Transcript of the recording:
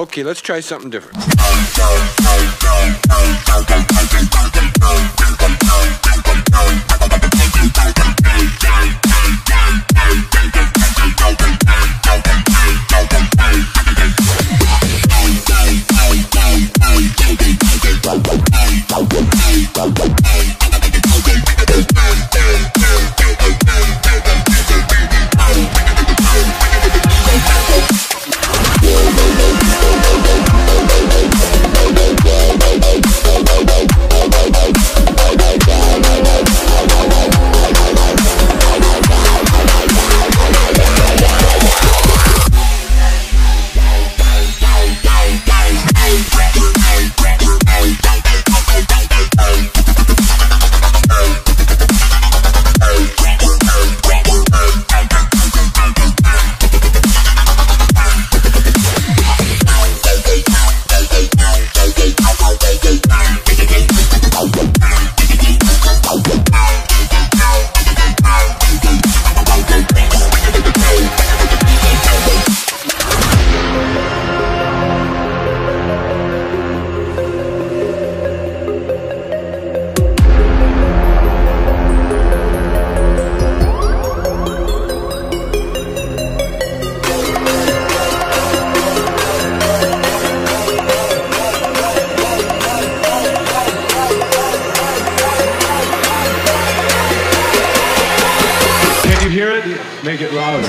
Okay, let's try something different. Can you hear it? Make it louder.